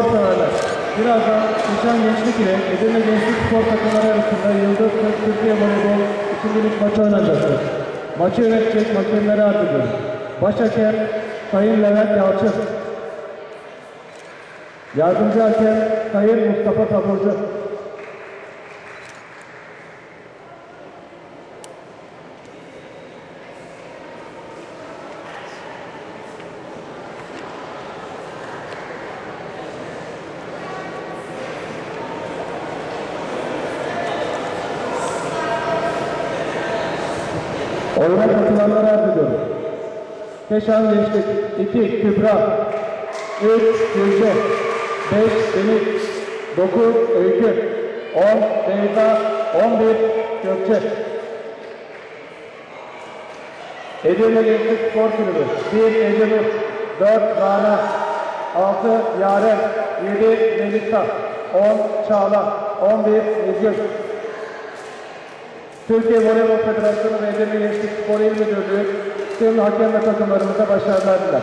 spor severler. Birazdan Nişan Gençlik ile Edirne Gençlik Spor takımları arasında Yıldız ve Türkiye Voleybol ikincilik maçı oynanacaktır. Maçı yönetecek hakemleri arz ediyoruz. Baş hakem Sayın Levent Yalçın. Yardımcı hakem Sayın Mustafa Taburcu. Keşan Gençlik, 2 Kübra, 3 Gülce, 5 Deniz, 9 Öykü, 10 Beyza, 11 Gökçe. Edirne Gençlik Spor Kulübü, 1 Ece 4 Rana, 6 Yaren, 7 Melisa, 10 Çağla, 11 Nilgün. Türkiye Voleybol Federasyonu ve Edirne Gençlik Spor İl Müdürlüğü tüm hakem ve takımlarımıza başarılar diler.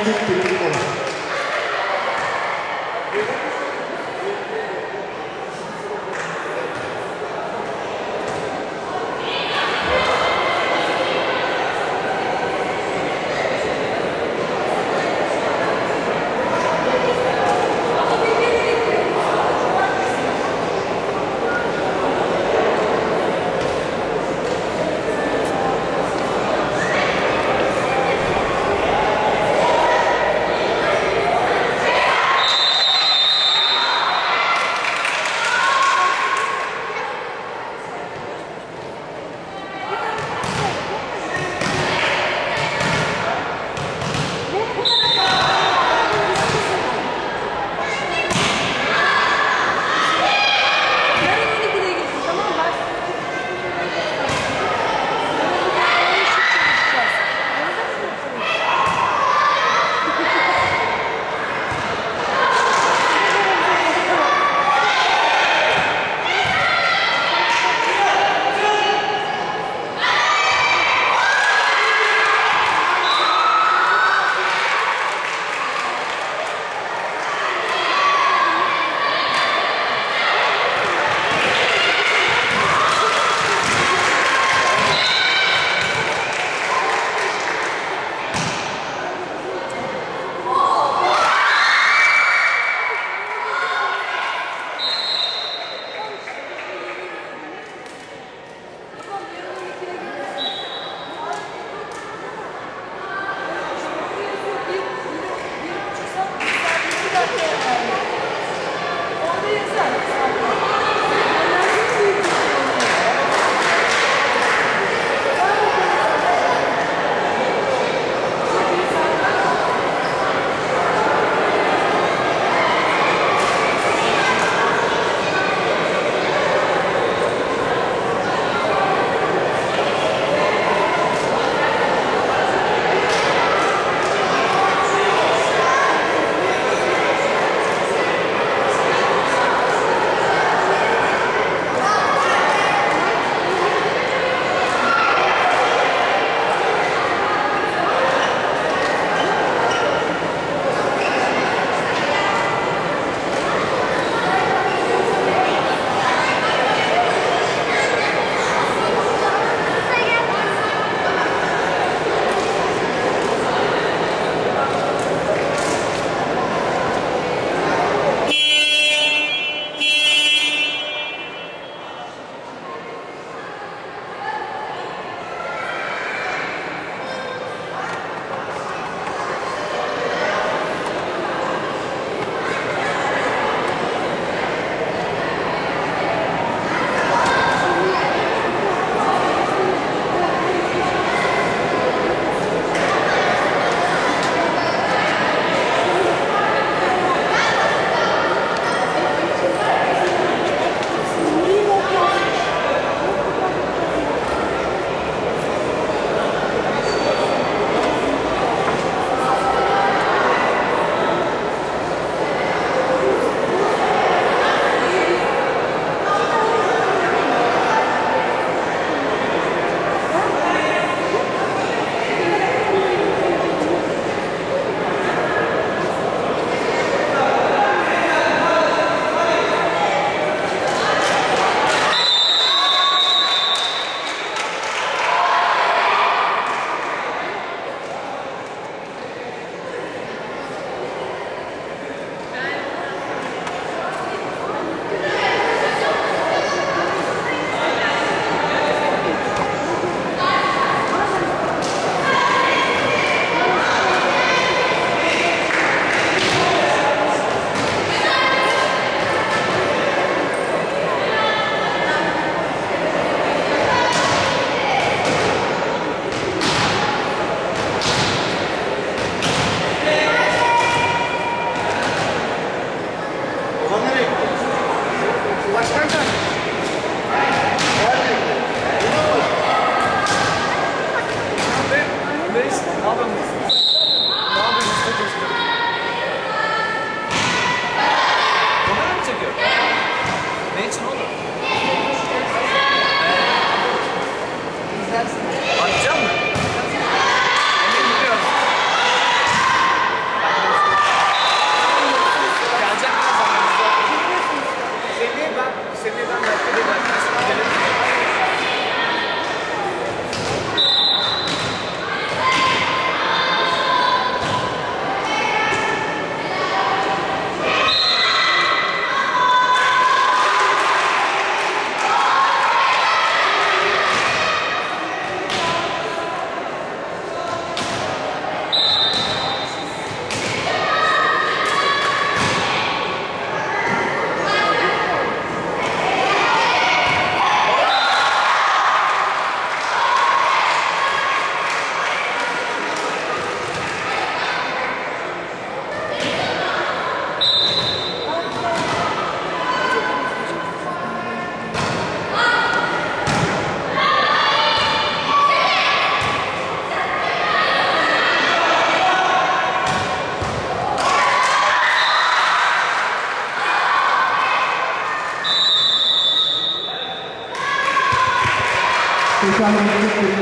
Edirne Gençlik 1.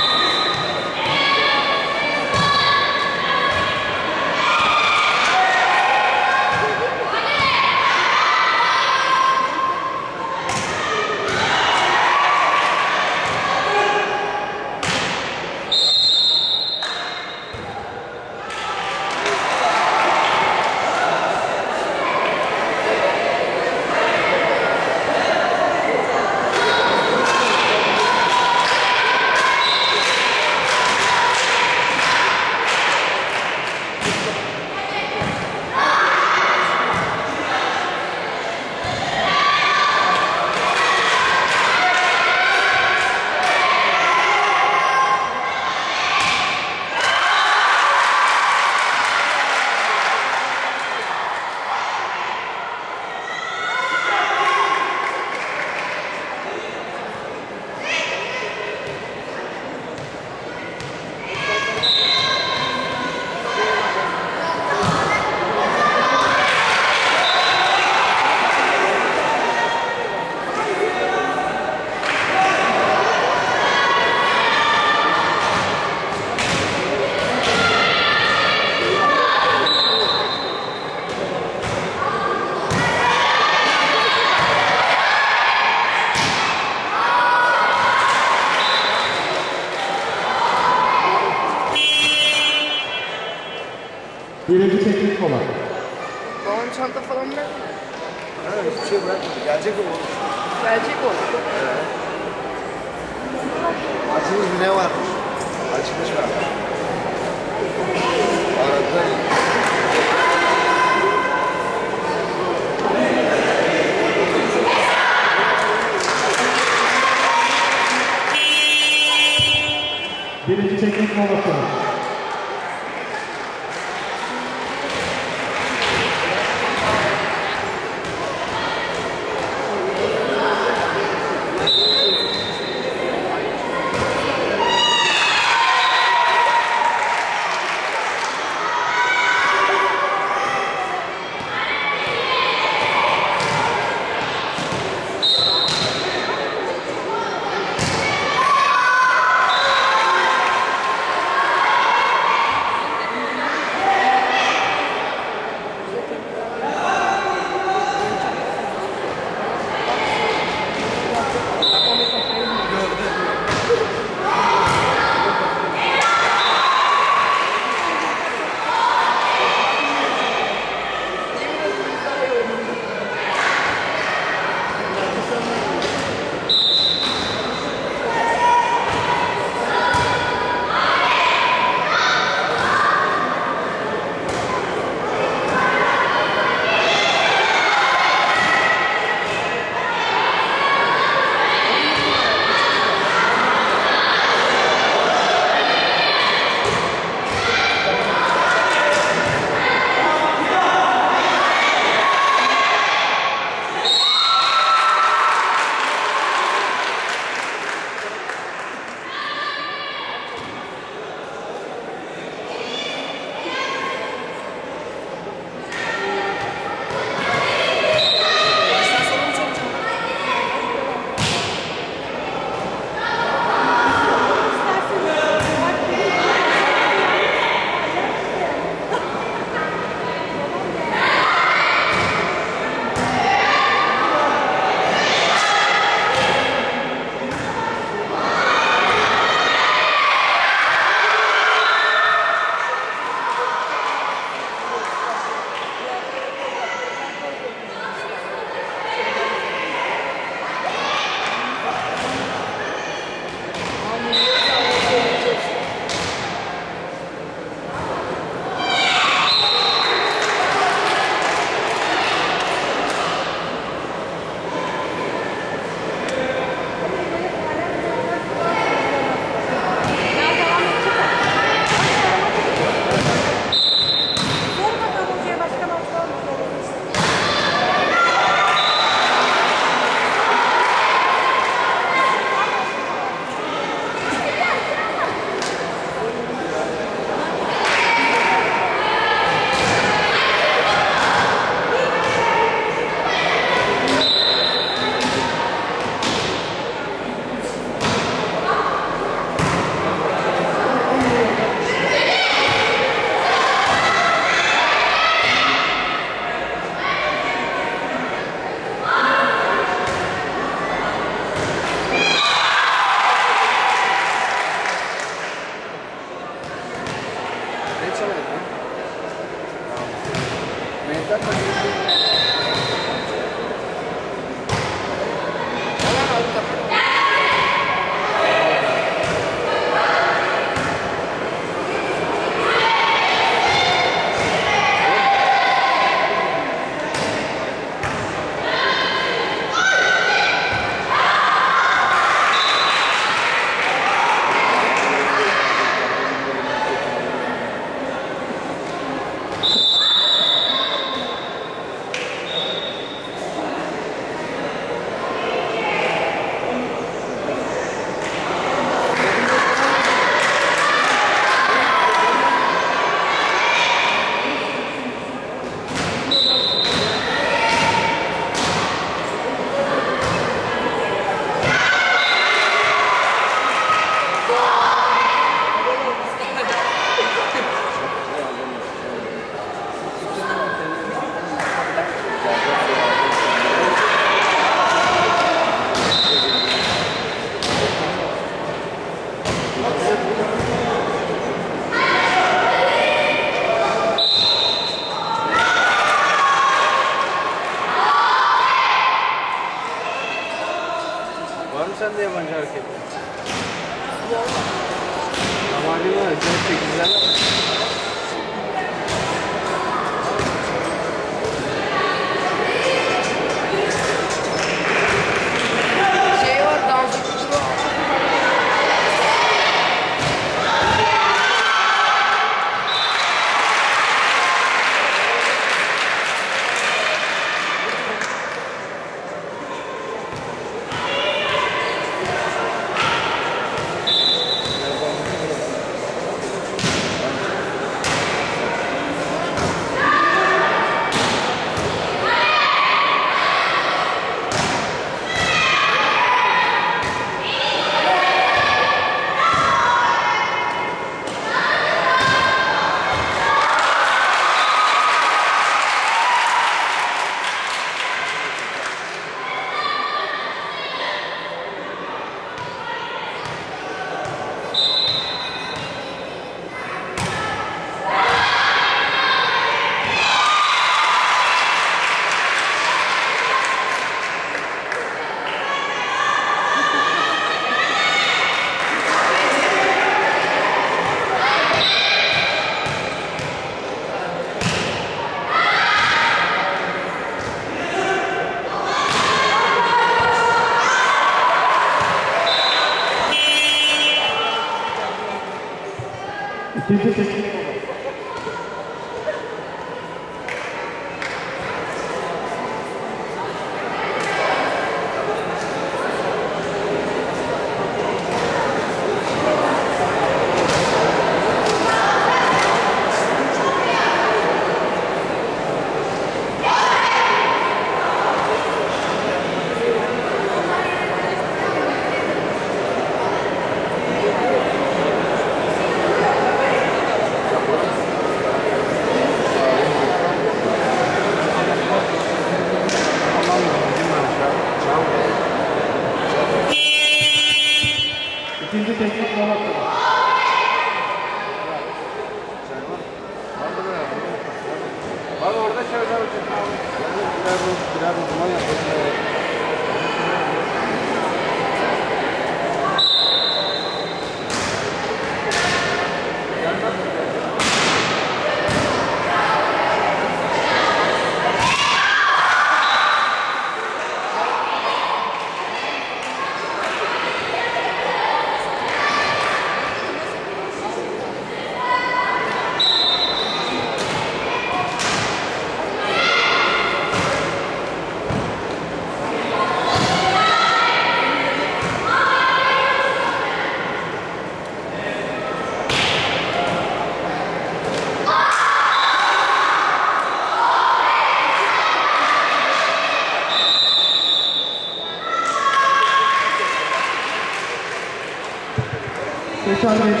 Exatamente.